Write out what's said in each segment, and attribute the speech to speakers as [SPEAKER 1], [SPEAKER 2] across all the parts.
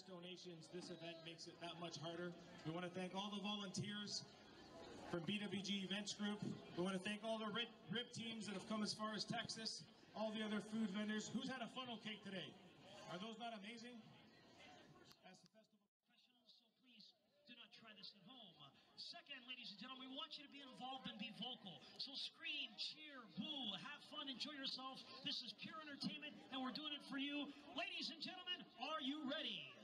[SPEAKER 1] generous donations, this event makes it that much harder. We want to thank all the volunteers from BWG Events Group. We want to thank all the rib, rib teams that have come as far as Texas, all the other food vendors. Who's had a funnel cake today? Are those not amazing? As the festival.
[SPEAKER 2] professionals, so please do not try this at home. Second, ladies and gentlemen, we want you to be involved and be vocal. So scream, cheer, boo, have fun, enjoy yourself. This is pure entertainment, and we're doing it for you. Ladies and gentlemen, are you ready?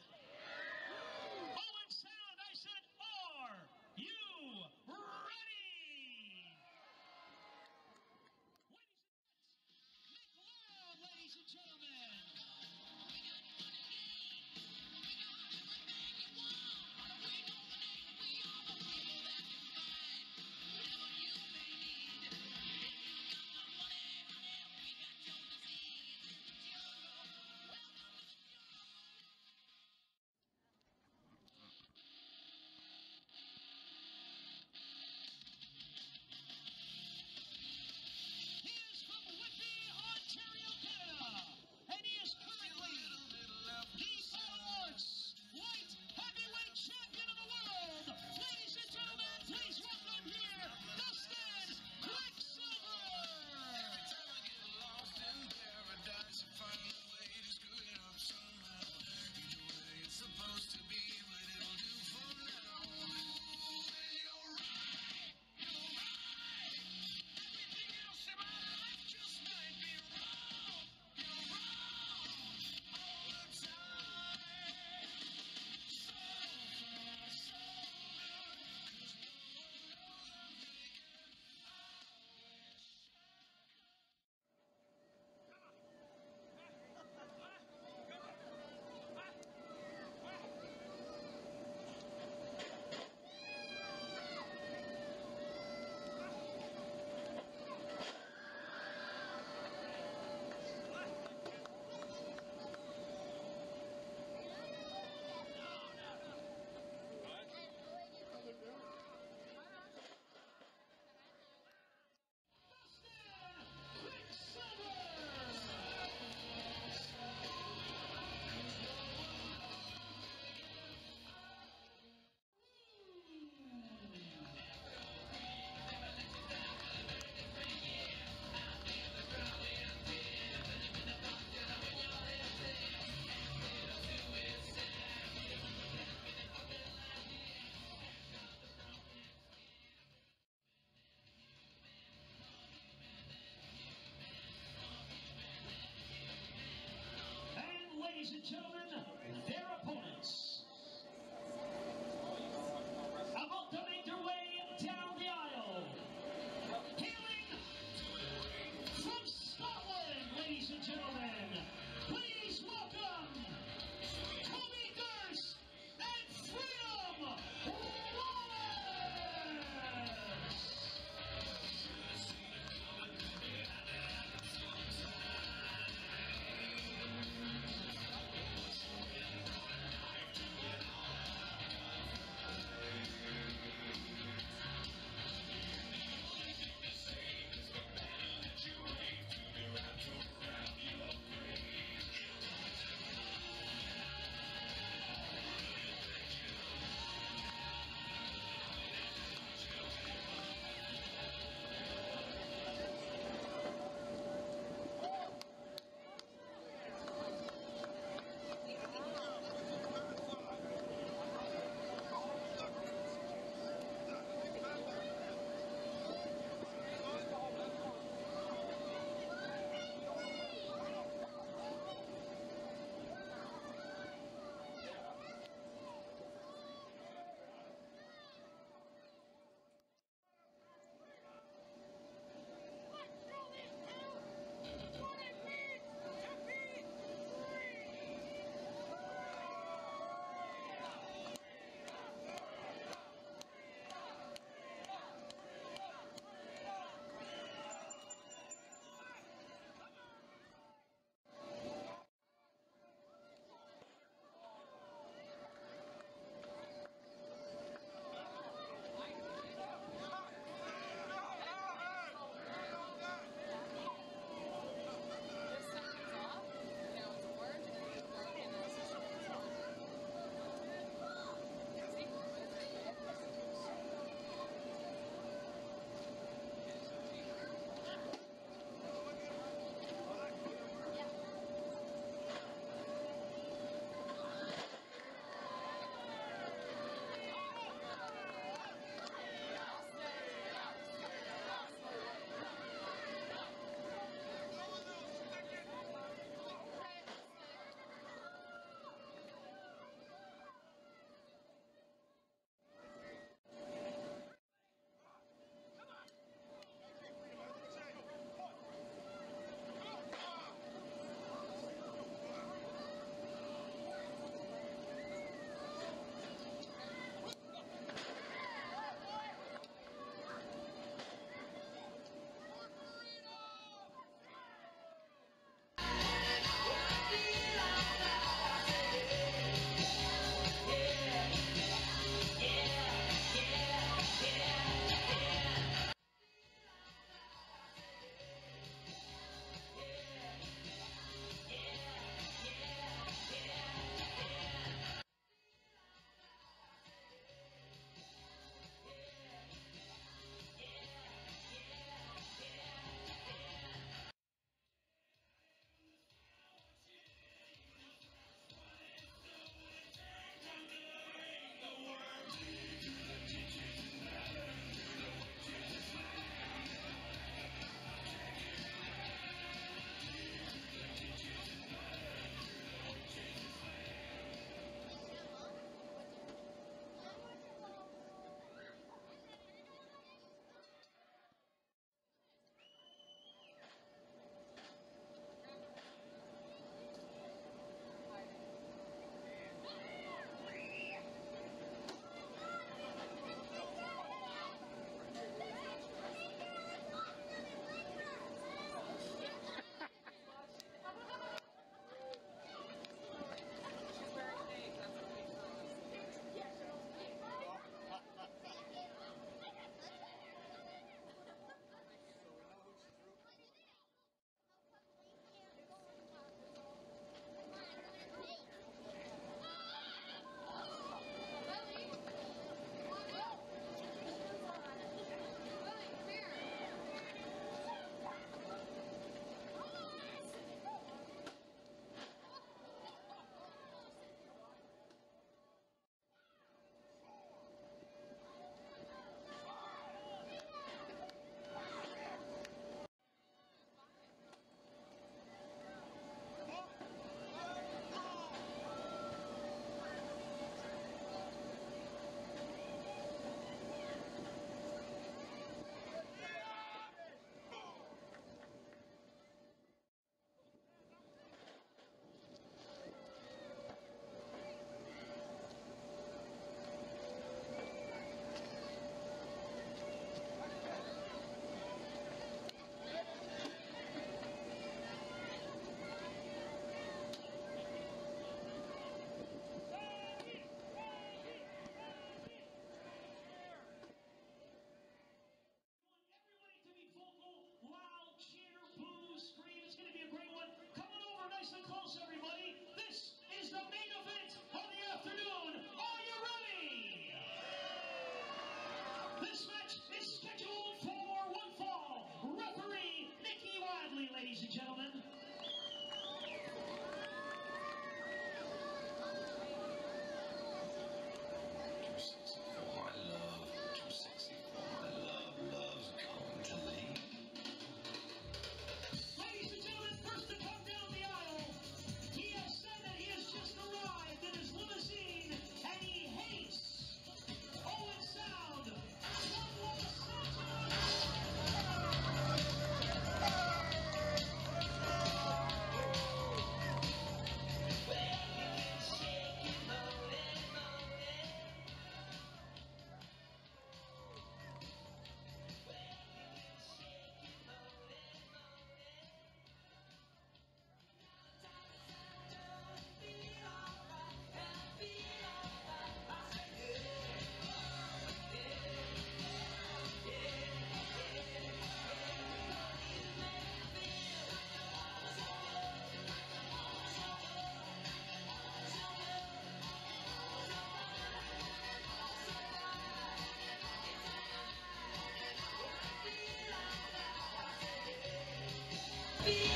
[SPEAKER 3] Feel